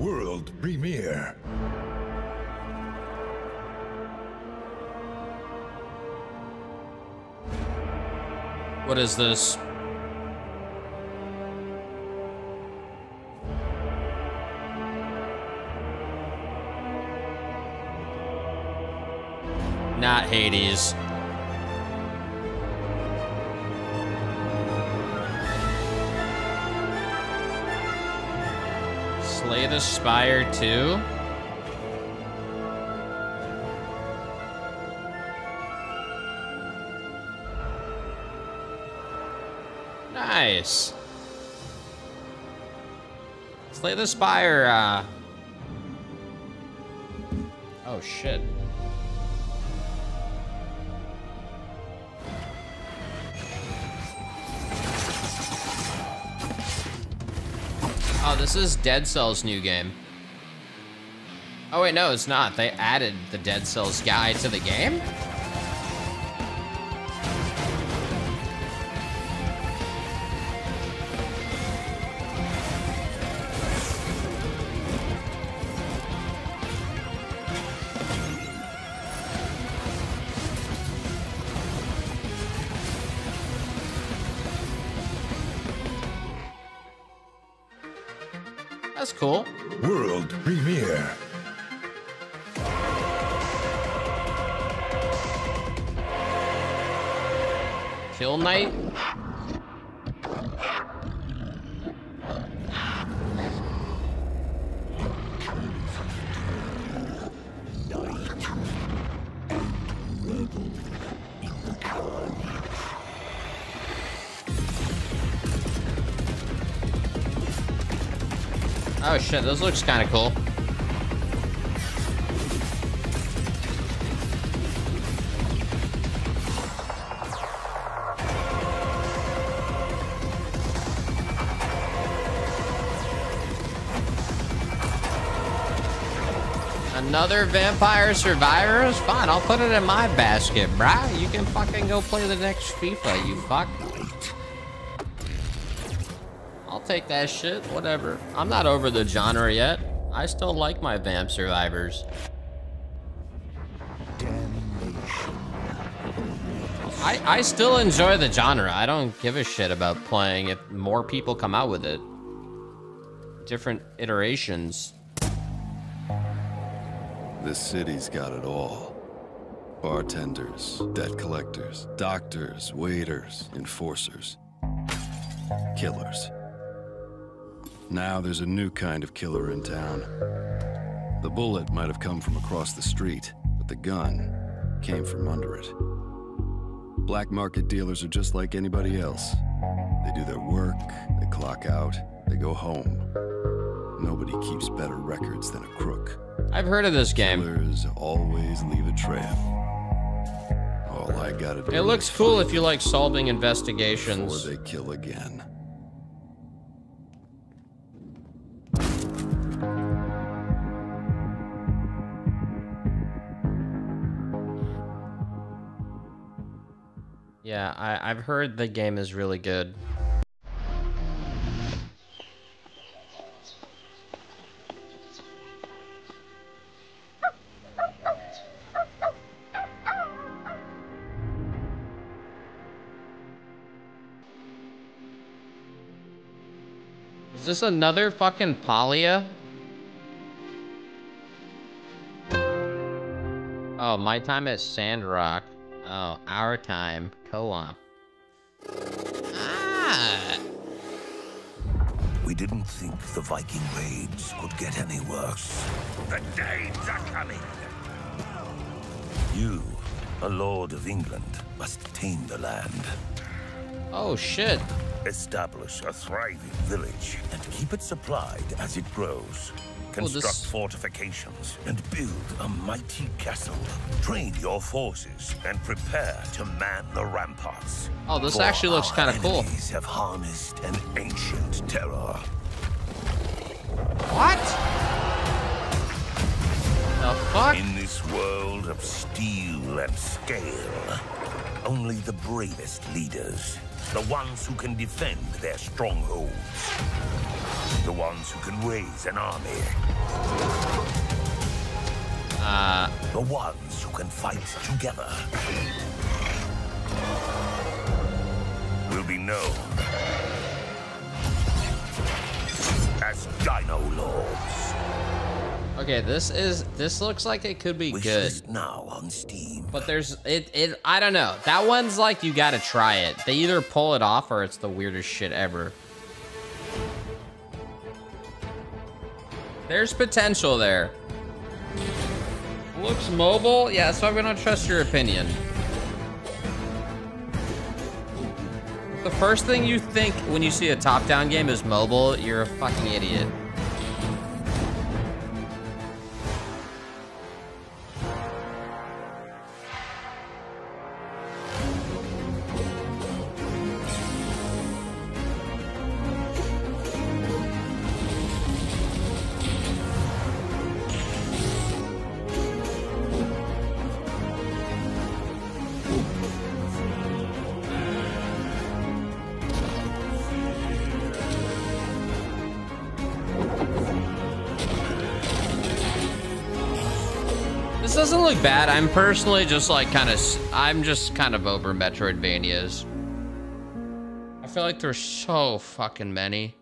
World premiere. What is this? Not Hades. Slay the Spire 2? Nice. Slay the Spire, uh... Oh, shit. Oh, this is Dead Cells' new game. Oh, wait, no, it's not. They added the Dead Cells guy to the game? That's cool. World premiere. Kill Knight? Shit, this looks kind of cool. Another Vampire Survivors? Fine, I'll put it in my basket, bruh. You can fucking go play the next FIFA, you fuck. Take that shit, whatever. I'm not over the genre yet. I still like my Vamp Survivors. I, I still enjoy the genre. I don't give a shit about playing if more people come out with it. Different iterations. This city's got it all. Bartenders, debt collectors, doctors, waiters, enforcers, killers. Now there's a new kind of killer in town. The bullet might have come from across the street, but the gun came from under it. Black market dealers are just like anybody else. They do their work, they clock out, they go home. Nobody keeps better records than a crook. I've heard of this game. Killers always leave a trail. All I gotta do It looks cool if you like solving before investigations. they kill again. Yeah, I, I've heard the game is really good. Is this another fucking Palia? Oh, my time at Sandrock. Oh, our time. Co-op. Ah! We didn't think the Viking raids could get any worse. The Danes are coming. You, a lord of England, must tame the land. Oh, shit. Establish a thriving village and keep it supplied as it grows. Oh, this- Construct fortifications and build a mighty castle. Train your forces and prepare to man the ramparts. Oh, this For actually looks kinda cool. enemies have harnessed an ancient terror. What? The fuck? In this world of steel and scale, only the bravest leaders, the ones who can defend their strongholds, the ones who can raise an army. Uh, The ones who can fight together. Will be known as Dino Lords. Okay, this is this looks like it could be Wish good. now on Steam. But there's it it I don't know. That one's like you gotta try it. They either pull it off or it's the weirdest shit ever. There's potential there. Looks mobile? Yeah, so I'm gonna trust your opinion. The first thing you think when you see a top-down game is mobile, you're a fucking idiot. This doesn't look bad. I'm personally just like kind of, I'm just kind of over Metroidvanias. I feel like there's so fucking many.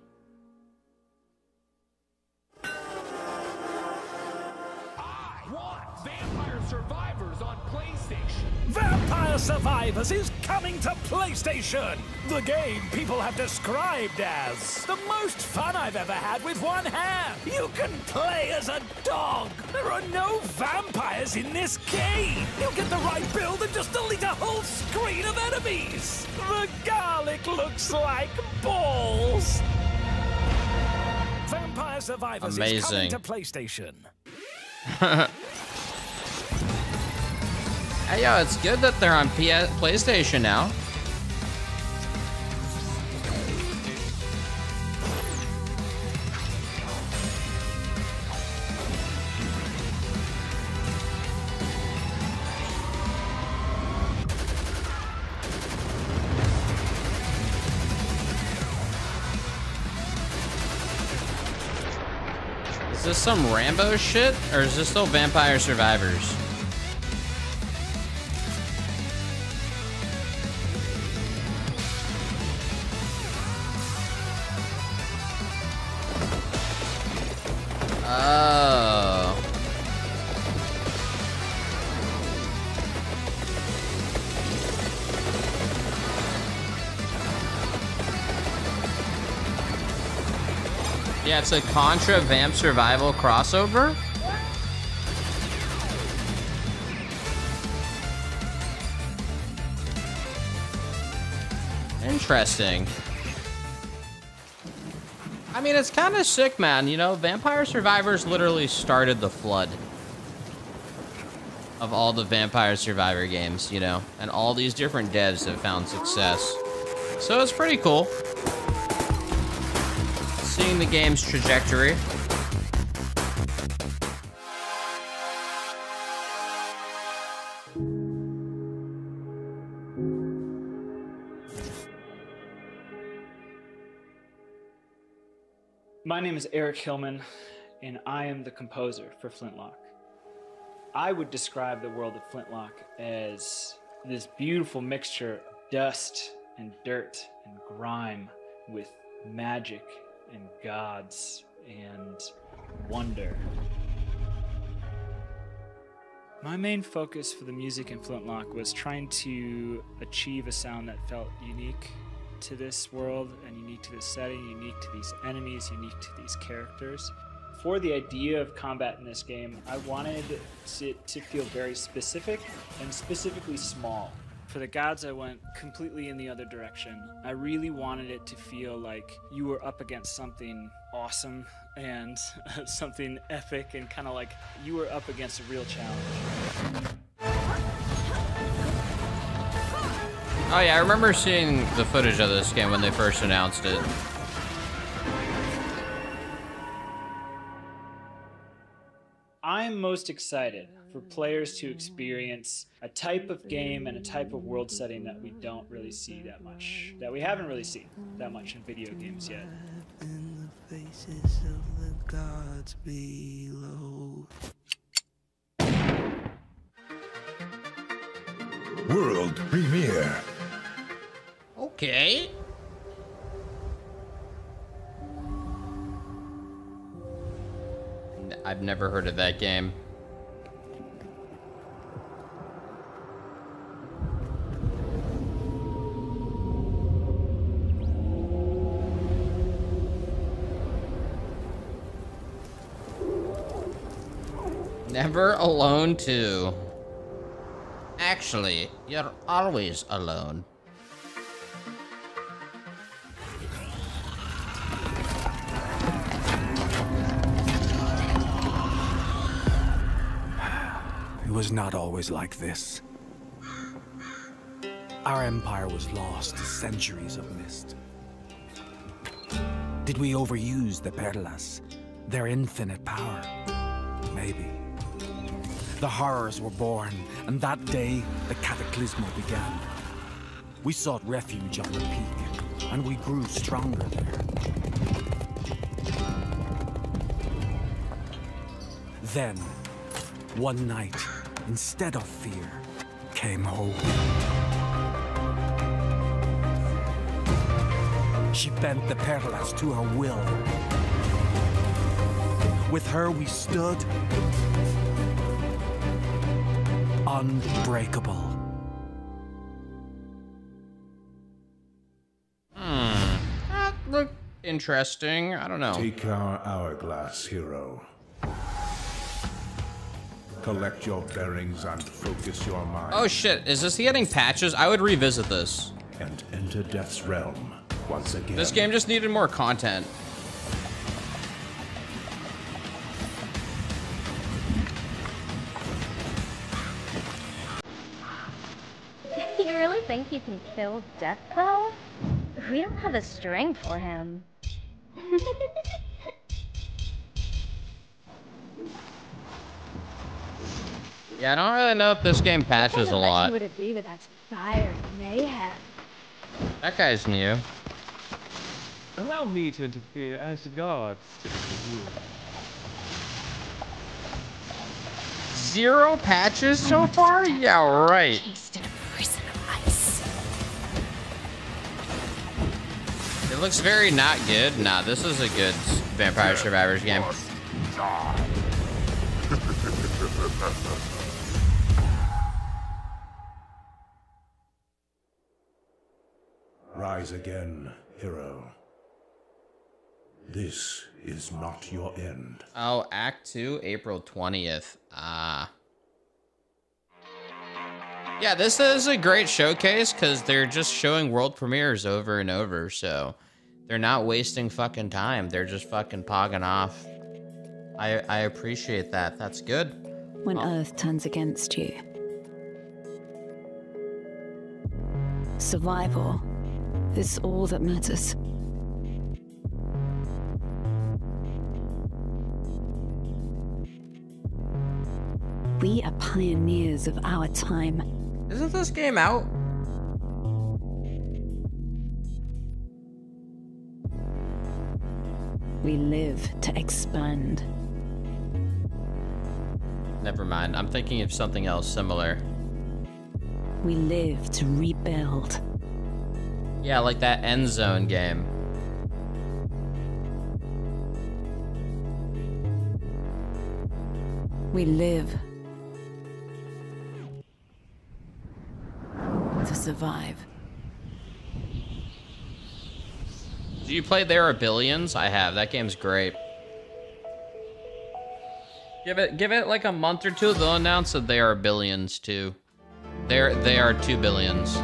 Survivors is coming to PlayStation! The game people have described as the most fun I've ever had with one hand! You can play as a dog! There are no vampires in this game! You get the right build and just delete a whole screen of enemies! The garlic looks like balls! Vampire Survivors is coming to PlayStation. Uh, hey, yo, it's good that they're on PS PlayStation now. Is this some Rambo shit, or is this still Vampire Survivors? It's a Contra Vamp Survival crossover. Interesting. I mean, it's kind of sick, man. You know, Vampire Survivors literally started the flood of all the Vampire Survivor games, you know, and all these different devs have found success. So it's pretty cool the game's trajectory. My name is Eric Hillman, and I am the composer for Flintlock. I would describe the world of Flintlock as this beautiful mixture of dust and dirt and grime with magic and gods and wonder. My main focus for the music in Flintlock was trying to achieve a sound that felt unique to this world and unique to this setting, unique to these enemies, unique to these characters. For the idea of combat in this game, I wanted it to feel very specific and specifically small. For the gods, I went completely in the other direction. I really wanted it to feel like you were up against something awesome and something epic and kind of like you were up against a real challenge. Oh yeah, I remember seeing the footage of this game when they first announced it. I'm most excited for players to experience a type of game and a type of world setting that we don't really see that much, that we haven't really seen that much in video games yet. faces of the gods below. World premiere. Okay. I've never heard of that game. Never Alone 2. Actually, you're always alone. It was not always like this. Our empire was lost to centuries of mist. Did we overuse the Perlas? Their infinite power? Maybe. The horrors were born, and that day, the Cataclismo began. We sought refuge on the peak, and we grew stronger there. Then, one night, instead of fear, came hope. She bent the Perlas to her will. With her we stood unbreakable. Hmm. That looked interesting. I don't know. Take our hourglass, hero. Collect your bearings and focus your mind. Oh shit, is this getting patches? I would revisit this. And enter Death's realm once again. This game just needed more content. Think you can kill Deathclaw? We don't have the strength for him. Yeah, I don't really know if this game patches a lot. would it be without fire mayhem? That guy's new. Allow me to interfere as the gods. Zero patches so far? Yeah, right. It looks very not good. Nah, this is a good Vampire Survivors game. Rise again, hero. This is not your end. Oh, Act 2, April 20th. Ah. Yeah, this is a great showcase because they're just showing world premieres over and over, so they're not wasting fucking time. They're just fucking pogging off. I, I appreciate that. That's good. When Earth turns against you. Survival is all that matters. We are pioneers of our time. Isn't this game out? We live to expand. Never mind. I'm thinking of something else similar. We live to rebuild. Yeah, like that Endzone game. We live survive. Do you play They Are Billions? I have. That game's great. Give it give it like a month or two, they'll announce that There are billions too. They're they are two billions.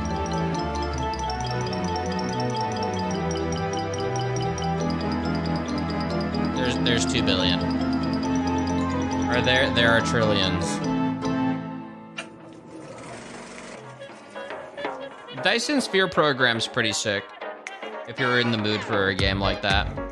There's there's two billion. Or there there are trillions. Dyson Sphere program's pretty sick. If you're in the mood for a game like that.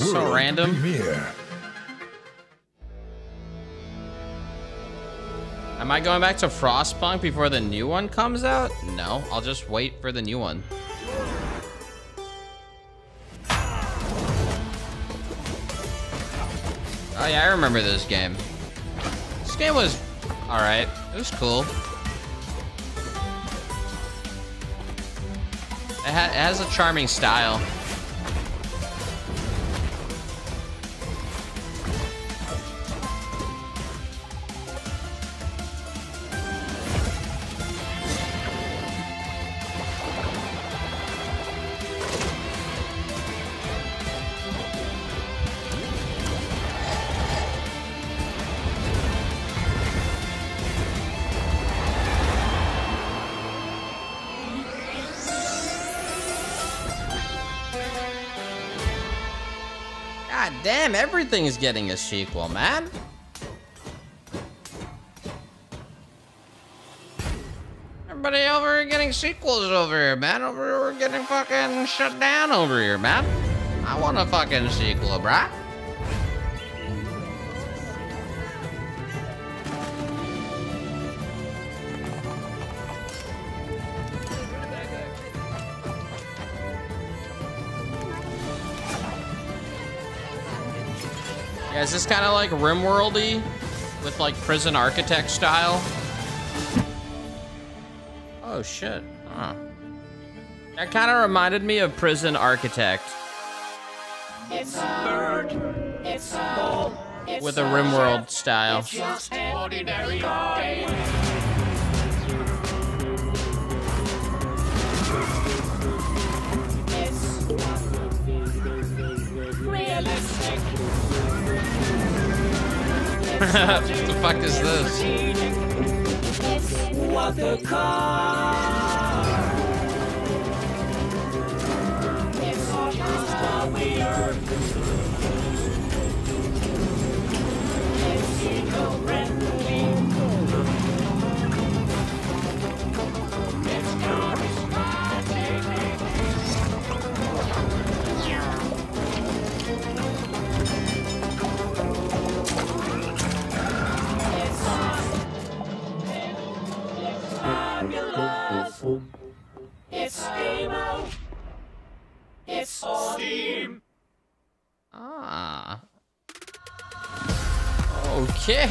Was so random. Premiere. Am I going back to Frostpunk before the new one comes out? No, I'll just wait for the new one. Oh yeah, I remember this game. This game was alright. It was cool. It, ha it has a charming style. Damn, everything is getting a sequel, man. Everybody over here getting sequels over here, man. Over here, we're getting fucking shut down over here, man. I want a fucking sequel, bruh. Yeah, is this kind of like RimWorldy with like prison architect style? Oh shit. Huh. That kind of reminded me of Prison Architect It's a bird. It's a. It's with a RimWorld style. what the fuck is this?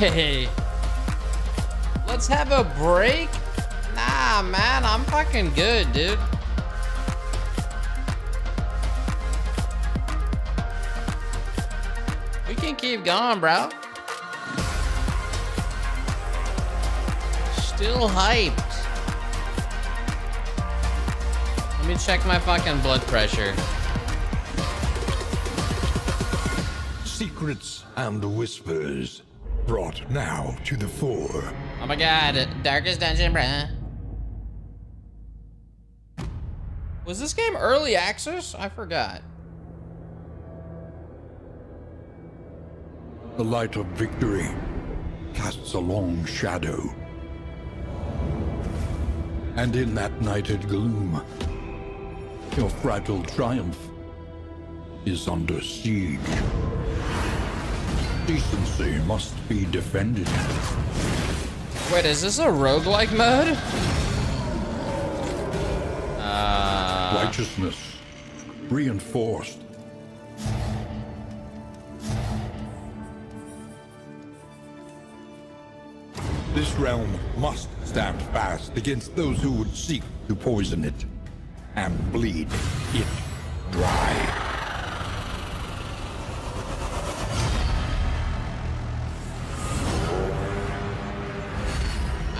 Okay. Let's have a break? Nah, man, I'm fucking good, dude. We can keep going, bro. Still hyped. Let me check my fucking blood pressure. Secrets and whispers brought now to the fore. Oh my god, Darkest Dungeon, bruh. Was this game early access? I forgot. The light of victory casts a long shadow. And in that nighted gloom, your fragile triumph is under siege. Decency must be defended. Wait, is this a roguelike mode? Uh, Righteousness reinforced. This realm must stand fast against those who would seek to poison it and bleed it dry.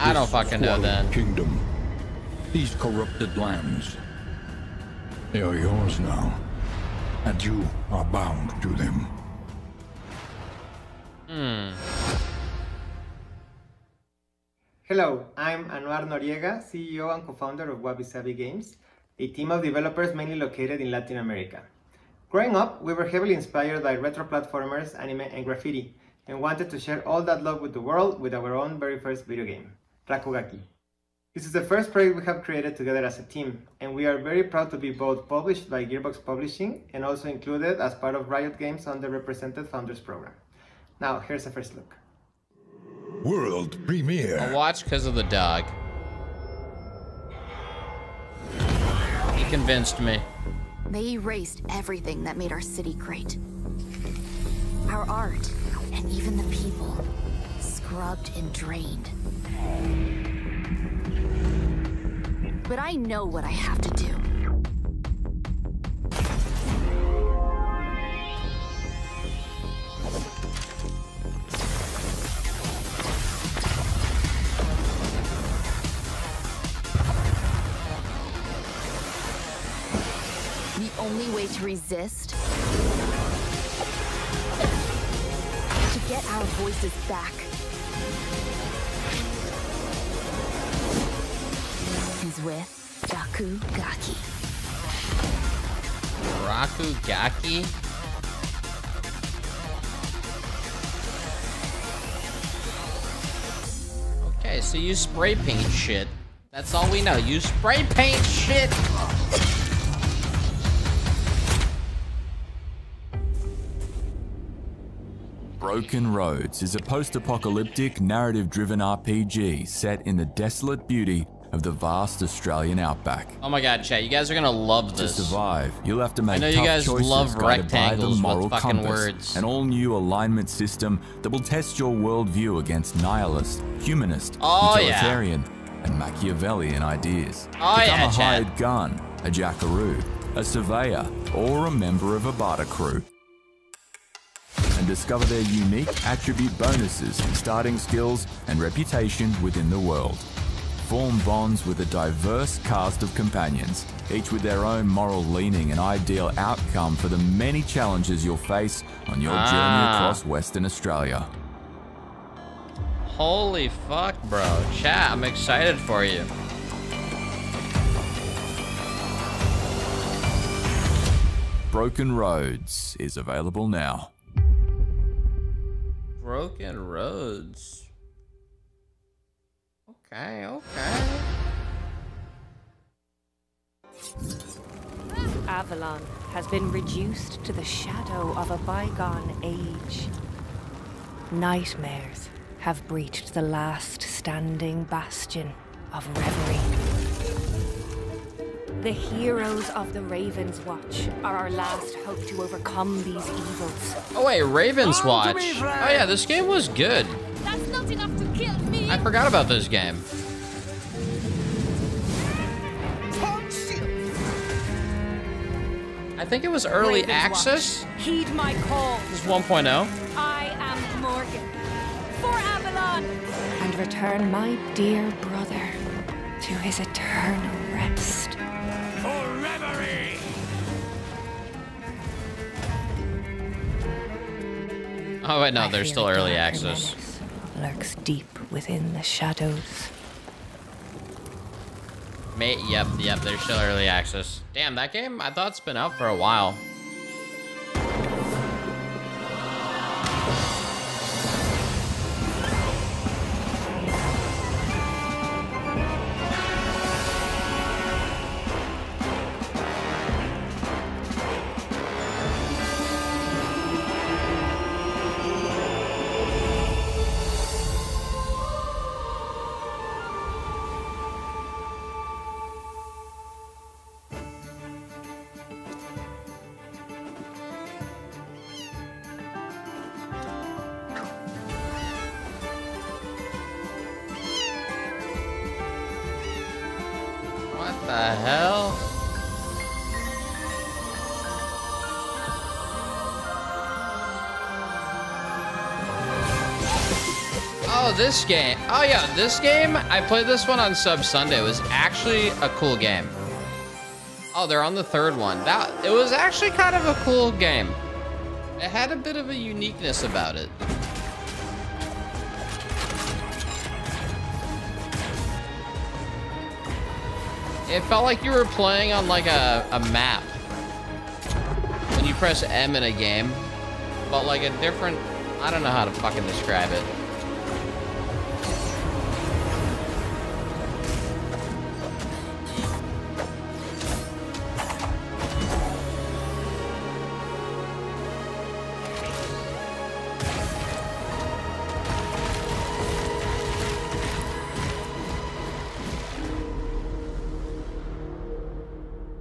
I don't This fucking know swallowed then. Kingdom, these corrupted lands, they are yours now, and you are bound to them. Hmm. Hello, I'm Anuar Noriega, CEO and co-founder of Wabi Sabi Games, a team of developers mainly located in Latin America. Growing up, we were heavily inspired by retro platformers, anime, and graffiti, and wanted to share all that love with the world with our own very first video game, Rakugaki. This is the first project we have created together as a team, and we are very proud to be both published by Gearbox Publishing and also included as part of Riot Games Underrepresented Founders Program. Now, here's a first look. World premiere. I'll watch because of the dog. He convinced me. They erased everything that made our city great. Our art, and even the people. Scrubbed and drained. But I know what I have to do. The only way to resist to get our voices back is with Jaku Gaki. Rakugaki? Okay, so you spray paint shit. That's all we know. You spray paint shit. Broken Roads is a post-apocalyptic, narrative-driven RPG set in the desolate beauty of the vast Australian outback. Oh my god, chat, you guys are gonna love this. To survive, you'll have to make I know you guys love guided by the rectangles with moral fucking compass. words. An all-new alignment system that will test your worldview against nihilist, humanist, Oh, yeah. utilitarian, and Machiavellian ideas. Oh, Become yeah, a chat. hired gun, a jackaroo, a surveyor, or a member of a barter crew and discover their unique attribute bonuses, starting skills, and reputation within the world. Form bonds with a diverse cast of companions, each with their own moral leaning and ideal outcome for the many challenges you'll face on your Ah. journey across Western Australia. Holy fuck, bro. Chat, I'm excited for you. Broken Roads is available now. Broken roads. Okay, okay. Avalon has been reduced to the shadow of a bygone age. Nightmares have breached the last standing bastion of reverie. The heroes of the Raven's Watch are our last hope to overcome these evils. Oh wait, Ravenswatch. Oh yeah, this game was good. That's not enough to kill me! I forgot about this game. I think it was early Raven's access. Watch, heed my call. This is 1.0. I am Morgan. For Avalon! And return my dear brother to his eternal rest. For reverie! Oh wait, no, I they're still early darker access. Lurks deep within the shadows. Mate, yep, yep, they're still early access. Damn, that game, I thought it's been out for a while. This game. Oh yeah, this game, I played this one on Sub Sunday. It was actually a cool game. Oh, they're on the third one. That it was actually kind of a cool game. It had a bit of a uniqueness about it. It felt like you were playing on like a, a map. When you press M in a game. But like a different, I don't know how to fucking describe it.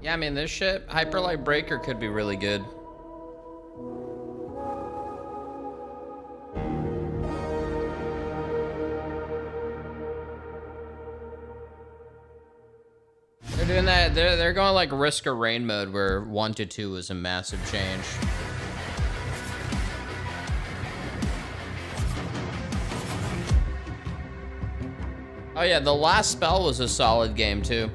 Yeah, I mean, this shit, Hyper Light Breaker could be really good. They're doing that, they're, they're going like Risk of Rain mode where 1 to 2 is a massive change. Oh yeah, the last spell was a solid game too.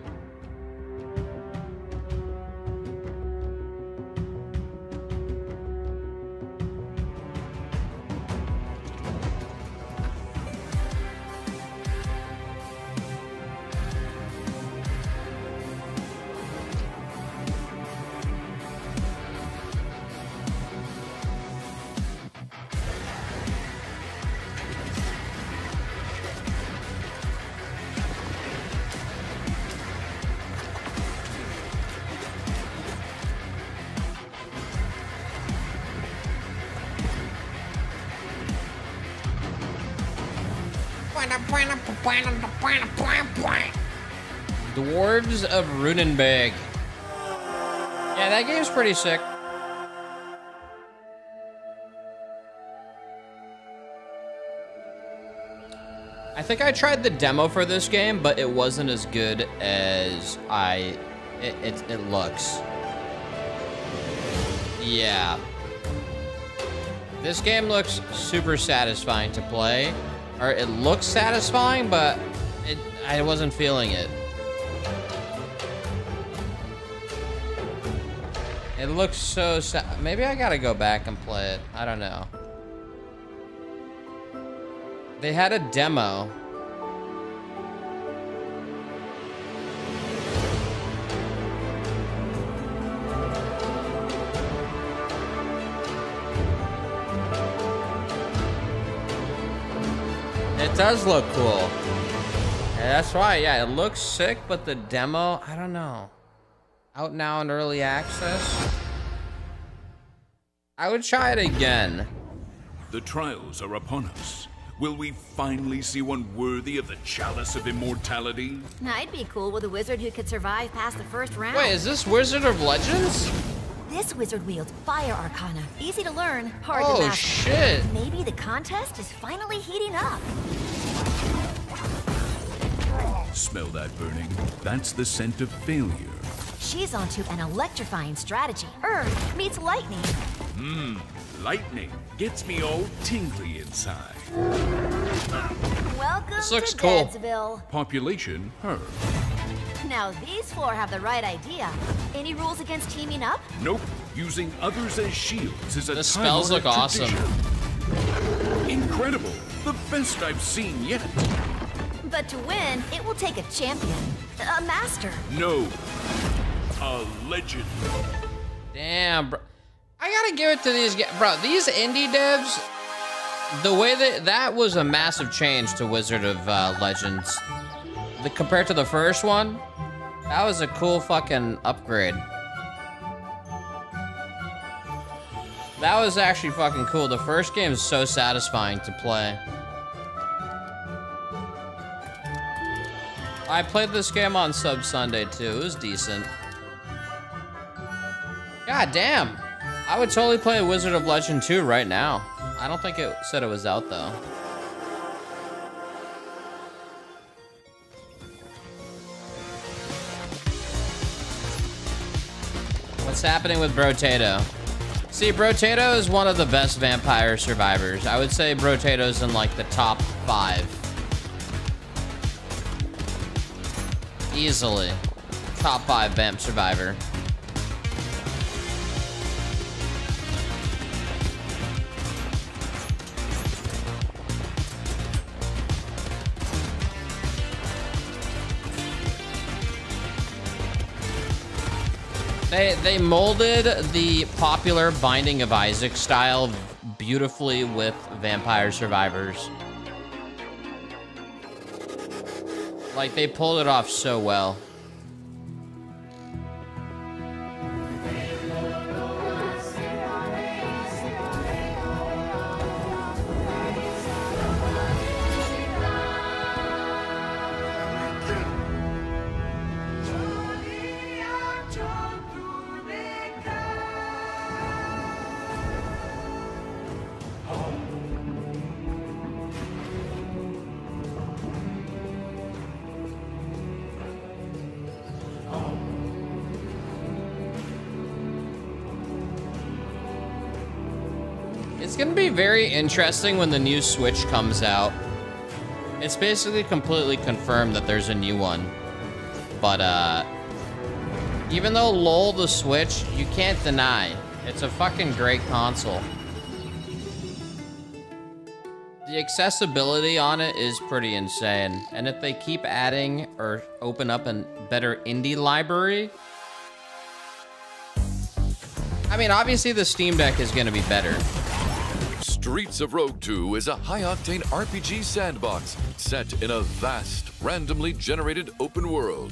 Of Runenberg. Yeah, that game's pretty sick. I think I tried the demo for this game, but it wasn't as good as I it, it, it looks. Yeah. This game looks super satisfying to play. Or it looks satisfying, but it, I wasn't feeling it. Looks so sad. Maybe I gotta go back and play it. I don't know. They had a demo. It does look cool. Yeah, that's why, yeah, it looks sick, but the demo, I don't know. Out now in early access? I would try it again. The trials are upon us. Will we finally see one worthy of the Chalice of Immortality? I'd be cool with a wizard who could survive past the first round. Wait, is this Wizard of Legends? This wizard wields fire arcana. Easy to learn, hard Oh, to master. shit. Maybe the contest is finally heating up. Smell that burning? That's the scent of failure. She's onto an electrifying strategy. Earth meets lightning. Mmm, lightning gets me all tingly inside. Welcome This looks to cool. Deadsville. Population, her. Now these four have the right idea. Any rules against teaming up? Nope. Using others as shields is a The spells look time-honored awesome. Incredible. The best I've seen yet. But to win, it will take a champion, a master. No. A legend. Damn, bro. I gotta give it to these guys. Bro, these indie devs, the way that that was a massive change to Wizard of uh, Legends. The, compared to the first one, that was a cool fucking upgrade. That was actually fucking cool. The first game is so satisfying to play. I played this game on Sub Sunday too. It was decent. God damn. I would totally play Wizard of Legend 2 right now. I don't think it said it was out though. What's happening with Brotato? See, Brotato is one of the best vampire survivors. I would say Brotato's in like the top five. Easily. Top five vamp survivor. They they molded the popular Binding of Isaac style beautifully with Vampire Survivors. Like they pulled it off so well. Interesting when the new Switch comes out. It's basically completely confirmed that there's a new one. But, uh, even though LOL the Switch, you can't deny, it's a fucking great console. The accessibility on it is pretty insane. And if they keep adding or open up a better indie library, I mean, obviously the Steam Deck is to be better. Streets of Rogue 2 is a high-octane RPG sandbox set in a vast, randomly generated open world.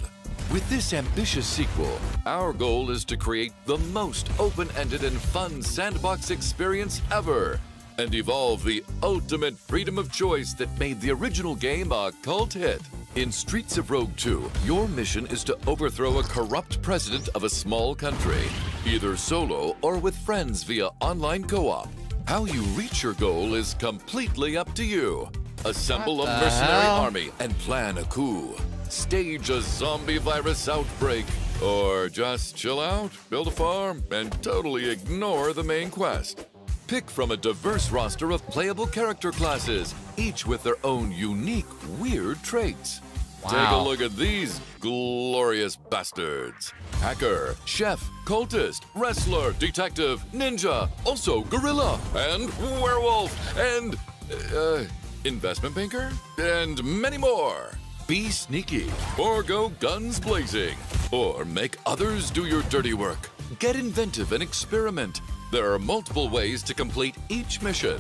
With this ambitious sequel, our goal is to create the most open-ended and fun sandbox experience ever and evolve the ultimate freedom of choice that made the original game a cult hit. In Streets of Rogue 2, your mission is to overthrow a corrupt president of a small country, either solo or with friends via online co-op. How you reach your goal is completely up to you. Assemble a mercenary hell? army and plan a coup. Stage a zombie virus outbreak. Or just chill out, build a farm, and totally ignore the main quest. Pick from a diverse roster of playable character classes, each with their own unique, weird traits. Take a look at these glorious bastards. Hacker, chef, cultist, wrestler, detective, ninja, also gorilla, and werewolf, and uh, investment banker, and many more. Be sneaky, or go guns blazing, or make others do your dirty work. Get inventive and experiment. There are multiple ways to complete each mission.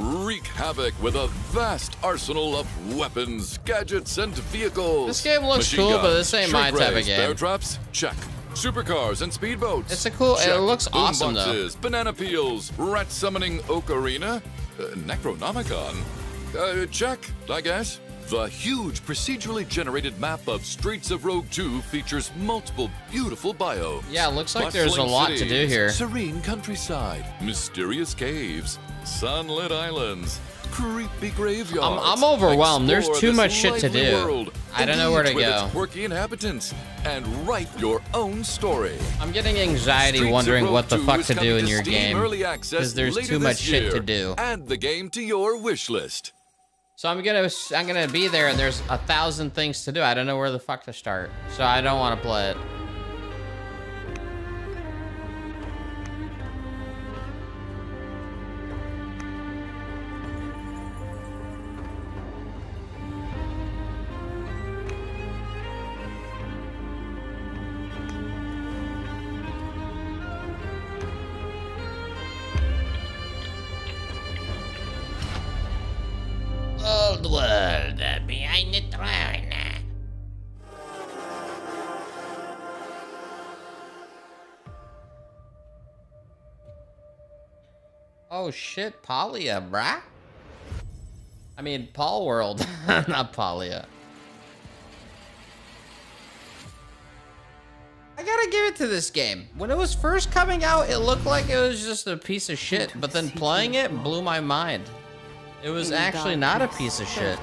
Wreak havoc with a vast arsenal of weapons, gadgets, and vehicles. This game looks Machine cool, but this ain't my type of game. Bear traps? Check. Supercars and speedboats? It's a cool- it Check. looks awesome, though. Boomboxes, banana peels, rat summoning ocarina, uh, Necronomicon. Uh, check, I guess. The huge procedurally generated map of Streets of Rogue 2 features multiple beautiful biomes. Yeah, looks like there's a lot to do here. Serene countryside, mysterious caves, sunlit islands, creepy graveyards. I'm- I'm overwhelmed. There's too much shit to do. world, I don't know where to go. its quirky inhabitants, and write your own story. I'm getting anxiety Streets wondering what the fuck to do in your Steam game. Because there's too much shit to do. Add the game to your wish list. So I'm gonna I'm gonna be there and there's a thousand things to do. I don't know where the fuck to start. So I don't want to play it. Oh shit, Palia, bruh. I mean, Palworld, not Palia. I gotta give it to this game. When it was first coming out, it looked like it was just a piece of shit, but then playing it blew my mind. It was actually not a piece of shit.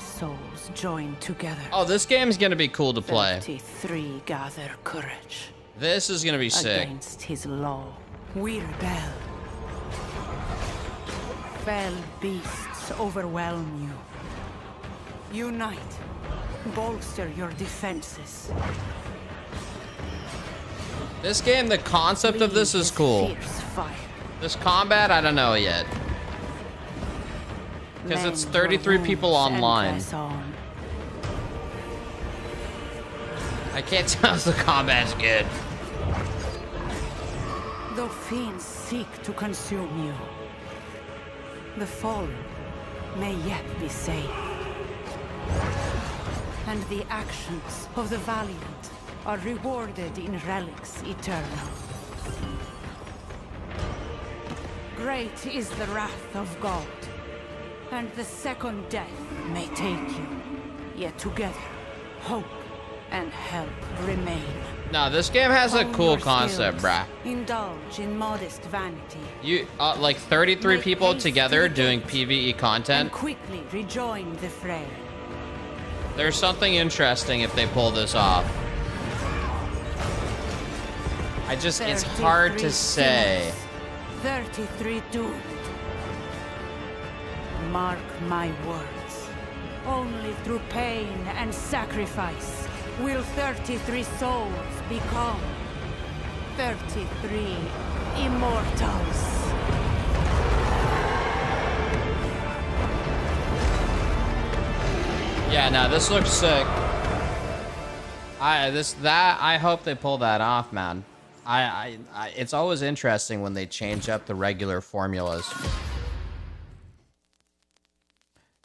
souls joined together. Oh, this game's gonna be cool to play. 33 gather courage. This is gonna be sick. Against his law, we rebel. Fell beasts overwhelm you. Unite. Bolster your defenses. This game, the concept of this is cool. This combat, I don't know yet. Because it's 33 people online. on. I can't tell if the combat's good. The fiends seek to consume you. The fallen may yet be saved. And the actions of the valiant are rewarded in relics eternal. Great is the wrath of God, and the second death may take you. Yet together, hope and help remain. No, this game has a cool concept, bruh. Indulge in modest vanity. You, uh, like 33 people together doing PvE content. Quickly rejoin the fray. There's something interesting if they pull this off. I just, it's hard to say. 33 doomed. mark my words. Only through pain and sacrifice will 33 souls become 33 immortals. Yeah, no, this looks sick. I this that I hope they pull that off, man. I, I, I it's always interesting when they change up the regular formulas.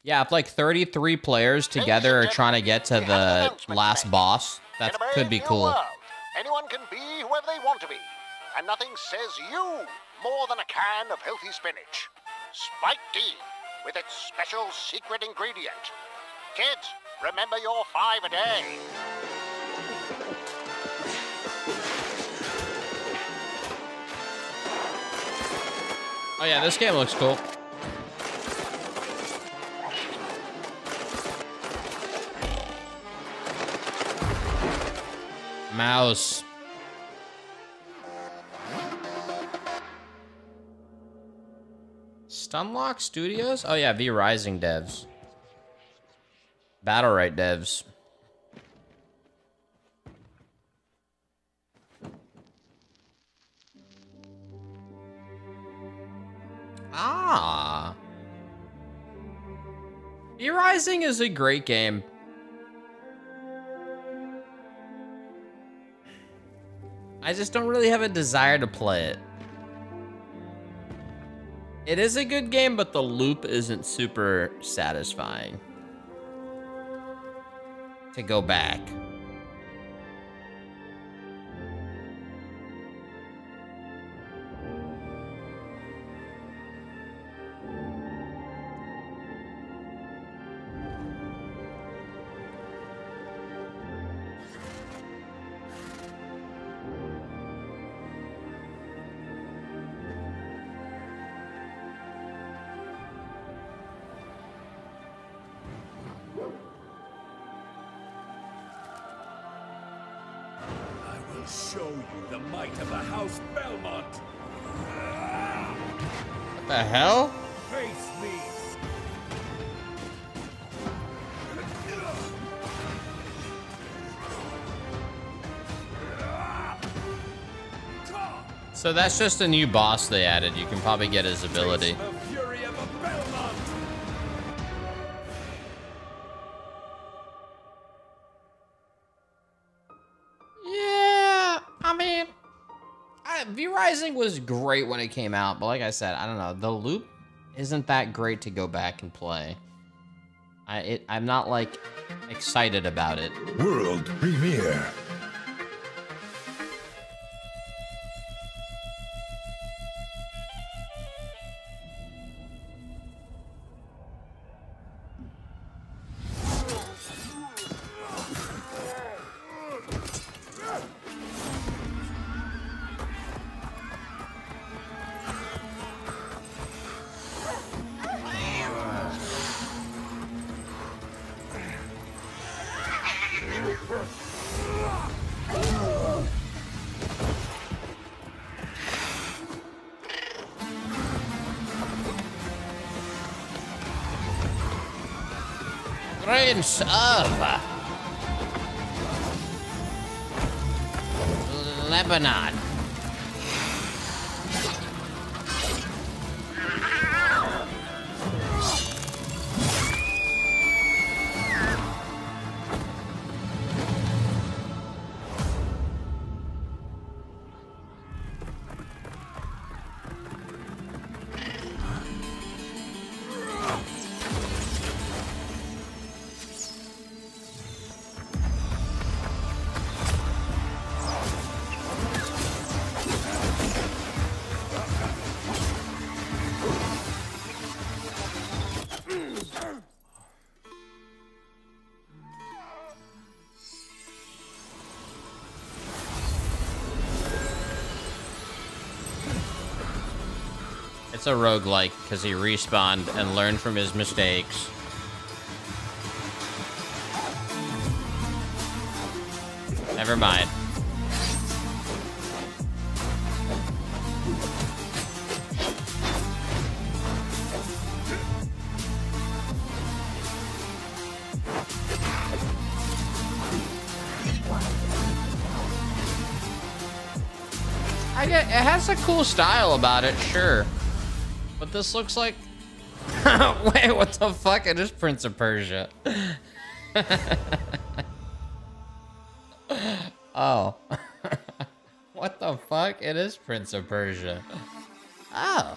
Yeah, if like 33 players together are trying to get to the last boss, that could be cool. Anyone can be whoever they want to be, and nothing says you more than a can of healthy spinach. Spike D, with its special secret ingredient. Kids, remember your five a day. Oh yeah, this game looks cool. Mouse. Stunlock Studios? Oh yeah, V Rising devs. Battlerite devs. Ah. V Rising is a great game. I just don't really have a desire to play it. It is a good game, but the loop isn't super satisfying. To go back. So that's just a new boss they added. You can probably get his ability. The fury of a Belmont. Yeah, I mean, I, V Rising was great when it came out, but like I said, I don't know. The loop isn't that great to go back and play. I it, I'm not like excited about it. World premiere. It's a roguelike, because he respawned and learned from his mistakes. Never mind. it has a cool style about it, sure. This looks like Wait, what the fuck? It is Prince of Persia. oh. what the fuck? It is Prince of Persia. Oh.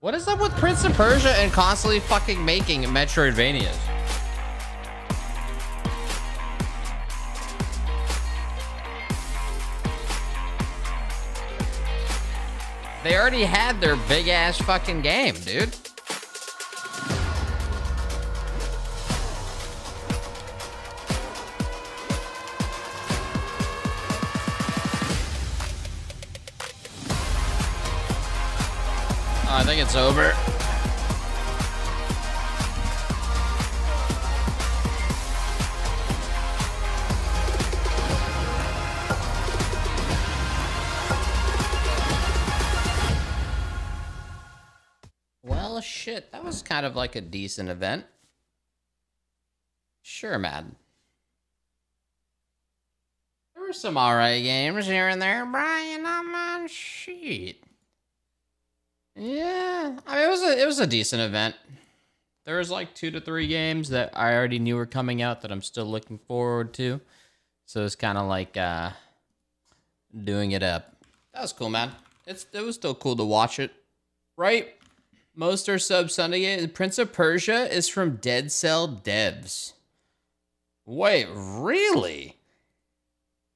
What is up with Prince of Persia and constantly fucking making Metroidvanias? Already had their big ass fucking game, dude. I think it's over. Kind of like a decent event. Sure, man. There were some alright games here and there, Brian. I'm on shit. Yeah, I mean it was a it was a decent event. There was like two to three games that I already knew were coming out that I'm still looking forward to. So it's kind of like uh doing it up. That was cool, man. It's it was still cool to watch it, right? Most are sub Sunday. Prince of Persia is from Dead Cell Devs. Wait, really?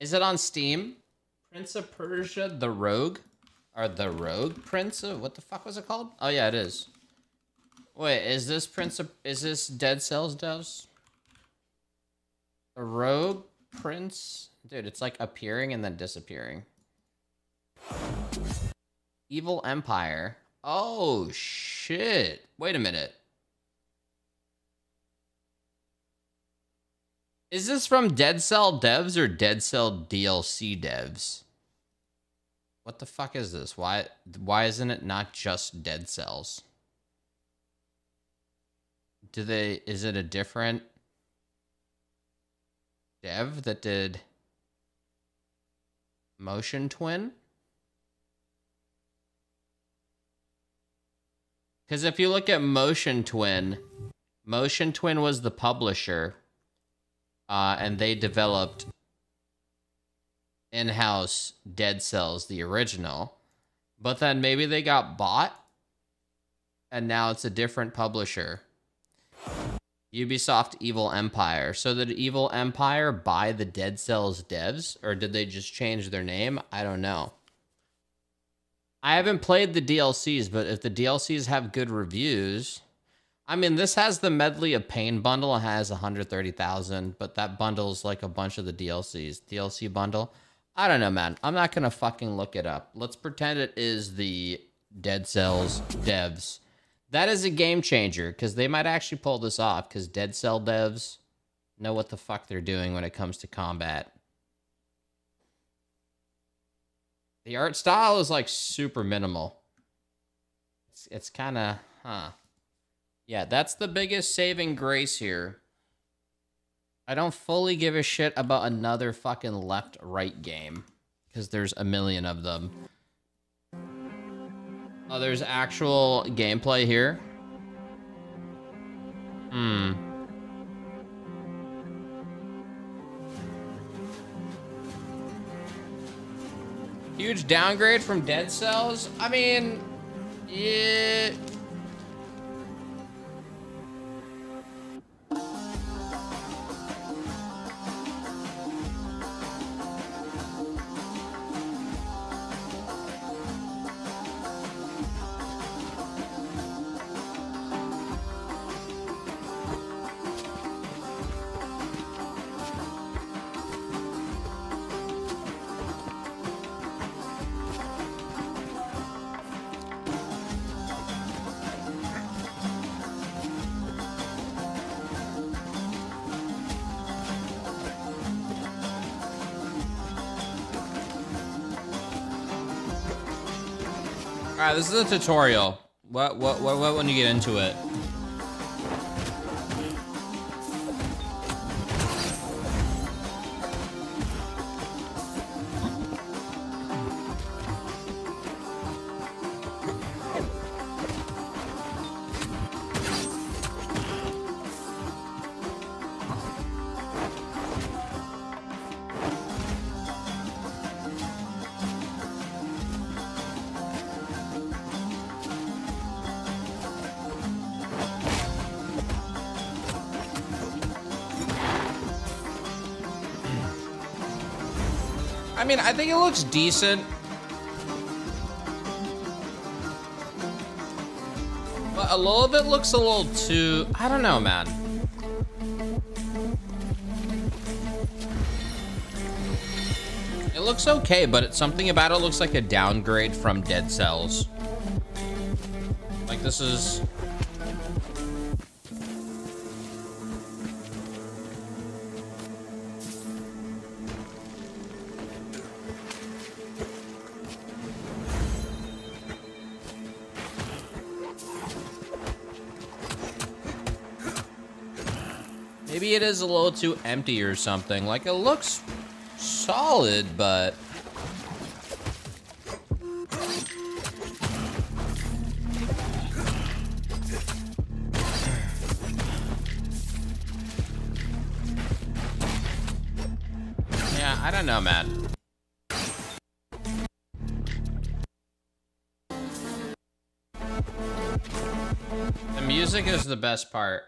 Is it on Steam? Prince of Persia: The Rogue, or the Rogue Prince of what the fuck was it called? Oh yeah, it is. Wait, is this Prince of is this Dead Cells devs? The Rogue Prince, dude, it's like appearing and then disappearing. Evil Empire. Oh shit! Wait a minute. Is this from Dead Cell devs or Dead Cell DLC devs? What the fuck is this? Why why isn't it not just Dead Cells? Do they is it a different dev that did Motion Twin? Cuz if you look at Motion Twin, Motion Twin was the publisher uh, and they developed in-house Dead Cells, the original. But then maybe they got bought, and now it's a different publisher. Ubisoft Evil Empire. So did Evil Empire buy the Dead Cells devs, or did they just change their name? I don't know. I haven't played the DLCs, but if the DLCs have good reviews, I mean, this has the Medley of Pain bundle. It has 130,000, but that bundle's like a bunch of the DLCs. DLC bundle. I don't know, man. I'm not going to fucking look it up. Let's pretend it is the Dead Cells devs. That is a game changer because they might actually pull this off because Dead Cell devs know what the fuck they're doing when it comes to combat. The art style is like super minimal. It's, it's kind of, huh. Yeah, that's the biggest saving grace here. I don't fully give a shit about another fucking left-right game. Because there's a million of them. Oh, there's actual gameplay here? Hmm. Huge downgrade from Dead Cells? I mean, yeah... this is a tutorial. What, what, what, what when you get into it? I mean, I think it looks decent. But a little bit looks a little too, I don't know, man. It looks okay, but it's something about it looks like a downgrade from Dead Cells. Like this is is a little too empty or something. Like, it looks solid, but... Yeah, I don't know, man. The music is the best part.